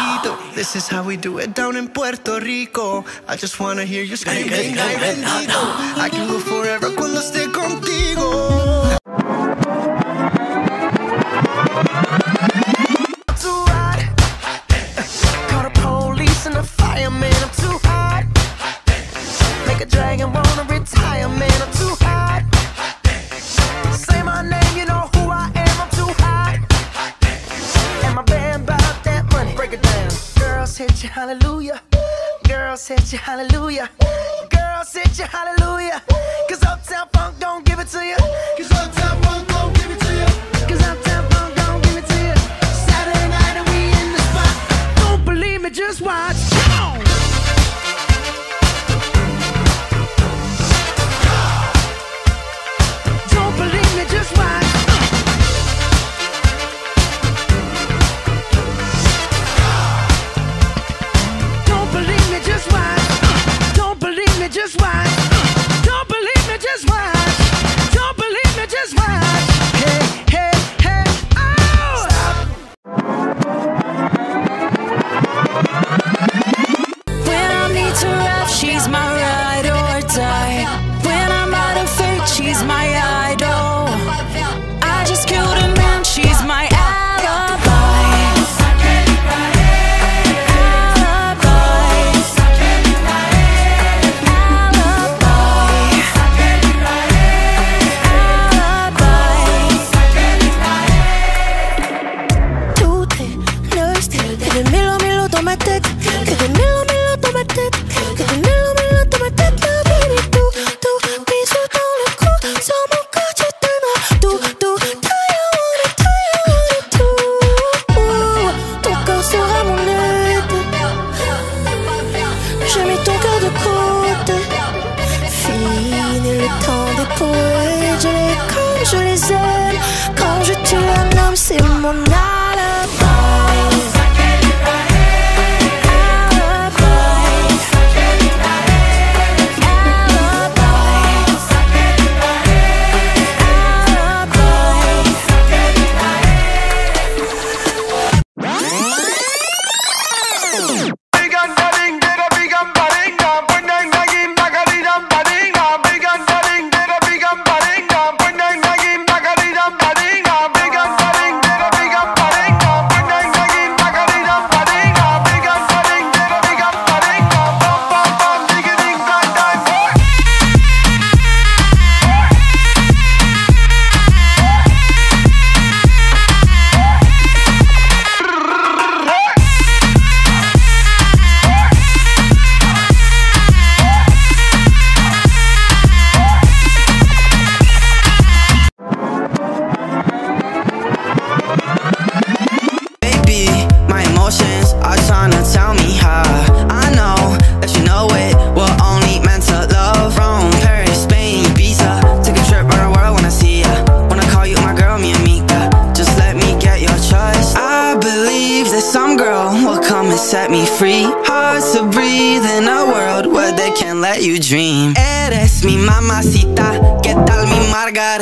Bendito, this is how we do it down in Puerto Rico. I just wanna hear you scream. Ay, bendito, I can go forever cuando esté contigo. hallelujah. Girl, sit your hallelujah. Cause uptown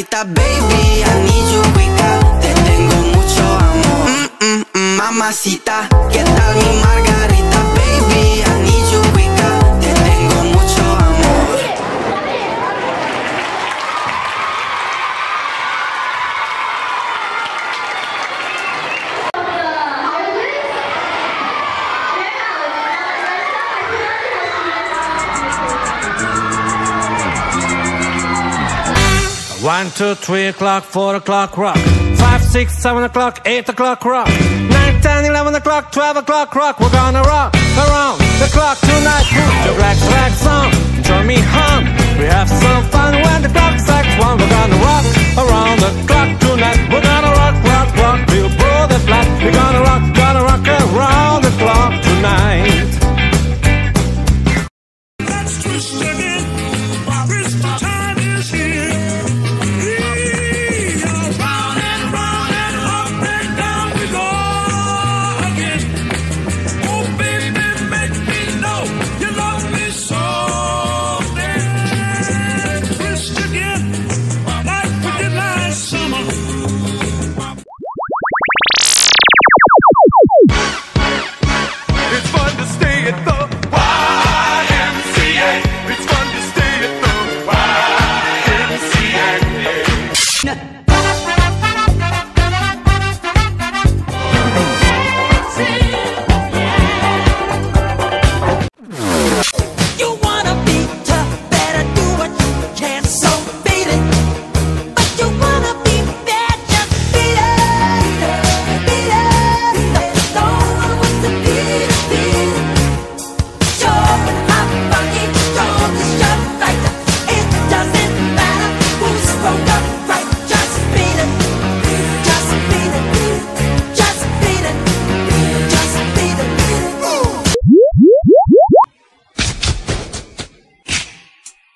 señorita, baby, I need you quica. Te tengo mucho amor. Mm, mm, mm, mamacita, ¿qué tal mi margarita? One, two, three o'clock, four o'clock, rock. Five, six, seven o'clock, eight o'clock, rock. Nine, ten, eleven o'clock, twelve o'clock, rock. We're gonna rock around the clock tonight. The your black flag song, join me home. We have some fun when the clock strikes one. We're gonna rock around the clock tonight. We're gonna rock, rock, rock. We'll blow the flag. We're gonna rock, gonna rock.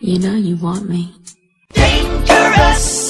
You know you want me. Dangerous.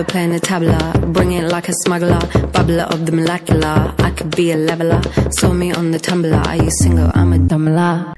ever playing the tabla. Bring it like a smuggler, bubbler of the molecular. I could be a leveler. Saw me on the tumbler. Are you single? I'm a dumbler.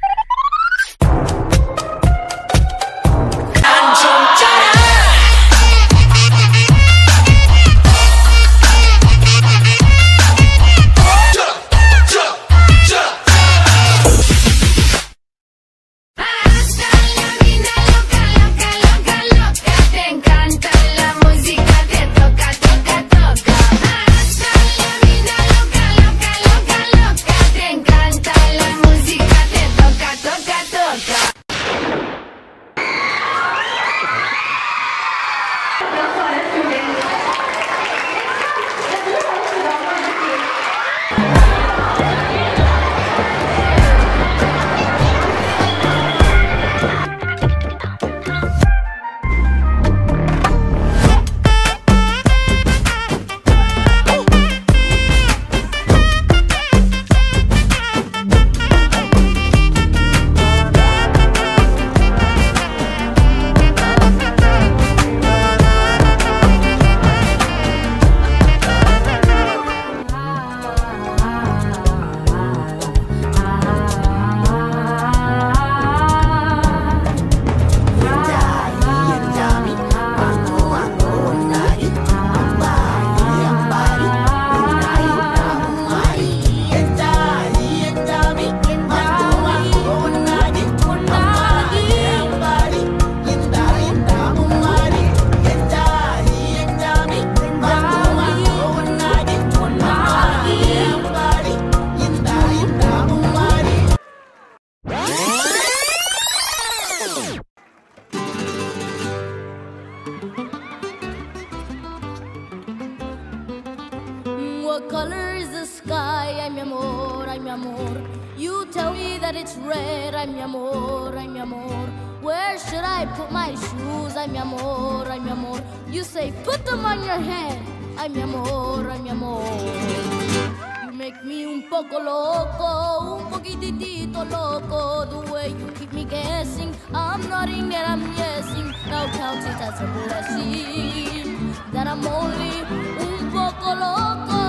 so loco. The way you keep me guessing, I'm nodding that I'm guessing. Now count it as a blessing that I'm only un poco loco.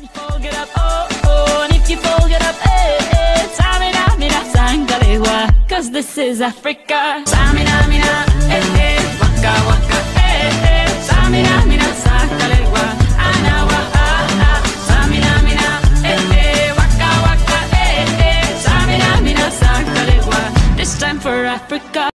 You fall, get up, oh, oh, if you fall, get up, eh, eh, this is Africa. Samina, mina, eh, eh, waka, waka, eh, eh, Samina, mina. This time for Africa.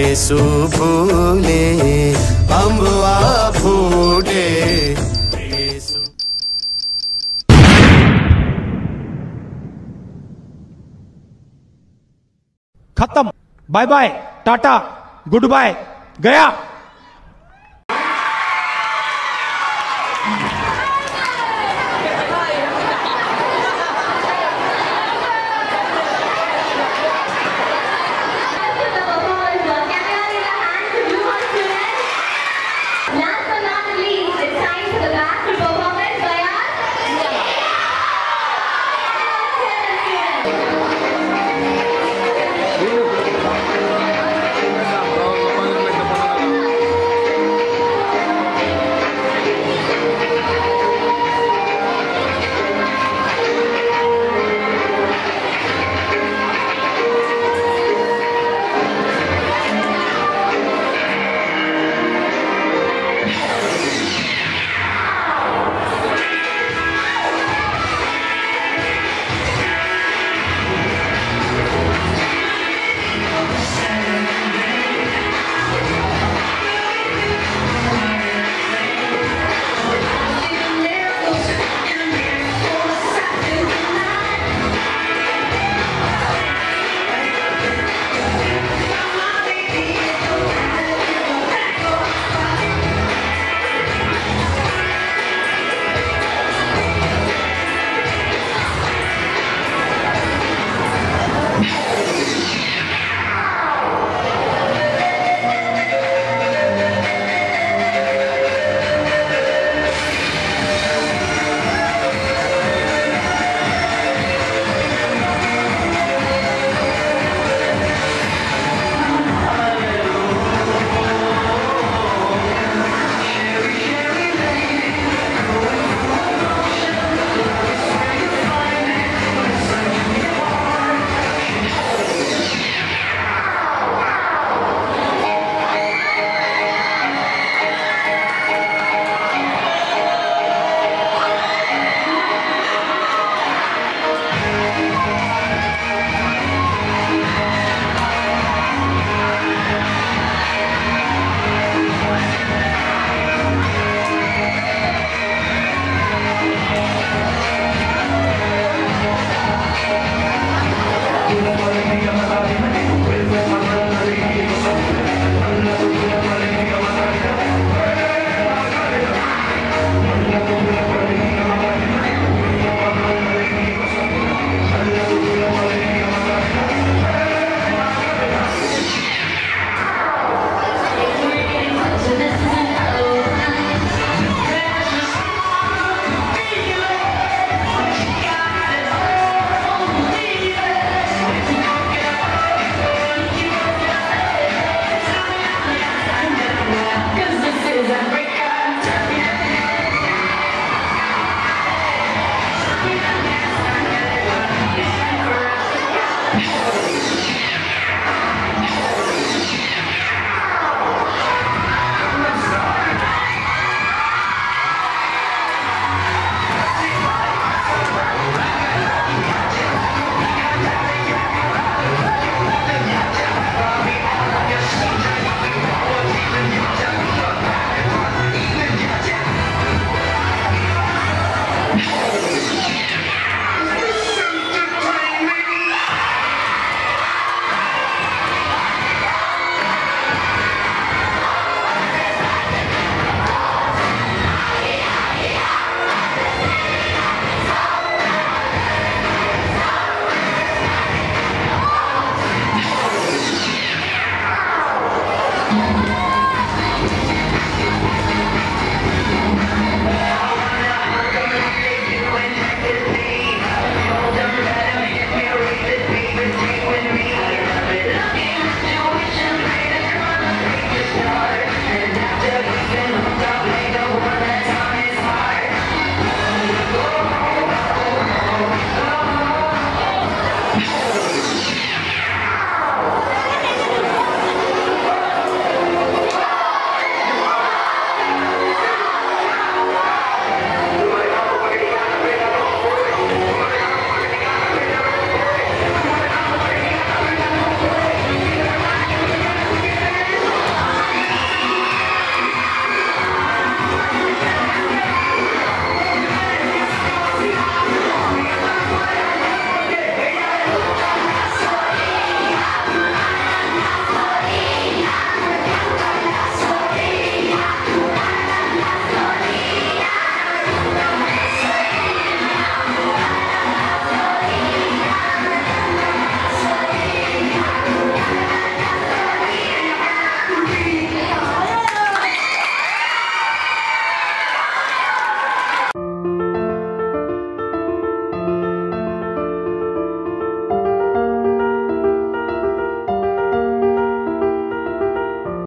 येसु भूले अम्बुआ फूटे। खत्म। Bye bye tata good bye गया।